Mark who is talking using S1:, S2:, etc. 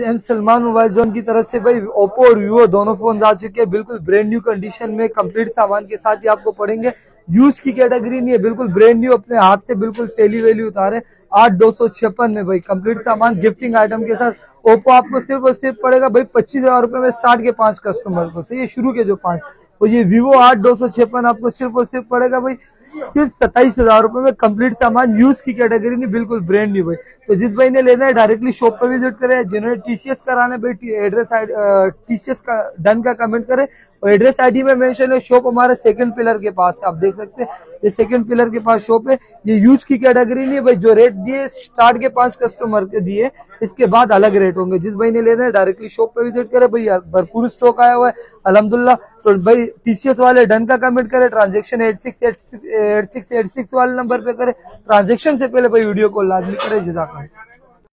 S1: M Salman mobile zone की तरफ़ से भाई ओप्पो और वीवो दोनों फ़ोन आ चुके हैं। बिल्कुल ब्रांड न्यू कंडीशन में कंप्लीट सामान के साथ ही आपको पड़ेंगे यूज़ की कैटेगरी नहीं है। बिल्कुल ब्रांड न्यू अपने हाथ से बिल्कुल टेली वैल्यू उतारे। आठ दो सौ छप्पन में भाई कंप्लीट सामान गिफ्टिंग आइटम के साथ। ओप्पो आपको सिर्फ़ और सिर्फ़ पड़ेगा भाई पच्चीस हज़ार रुपए में स्टार्ट के पाँच कस्टमर को। सही है? शुरू के जो पाँच। और ये वीवो आठ दो सौ छप्पन आपको सिर्फ़ और सिर्फ़ पड़ेगा भाई। सिर्फ़ सत्ताईस हज़ार रुपए में कंप्लीट सामान यूज़ की कैटेगरी नहीं, बिल्कुल ब्रांड न्यू भाई। तो जिस भाई ने लेना है डायरेक्टली शॉप पर विज़िट करे जिन्होंने टीसीएस कराना भाई एड्रेस टीसीएस का डन का कमेंट करे। और एड्रेस आईडी में मेंशन है शॉप हमारे सेकंड पिलर के पास है आप देख सकते हैं। ये सेकंड पिलर के पास शॉप है। ये यूज़ की कैटेगरी नहीं भाई, जो रेट दिए स्टार्ट के पाँच कस्टमर के दिए, इसके बाद अलग रेट होंगे। जिस भाई ने लेना है डायरेक्टली शॉप पे विज़िट करे। भाई, भरपूर स्टॉक आया हुआ है। अलहमदुल्ला तो भाई टीसीएस वाले डन का कमेंट करे transaction eight six eight six eight six eight six वाले नंबर पे करे ट्रांजेक्शन से पहले भाई वीडियो कॉल लाजमी करे जजाक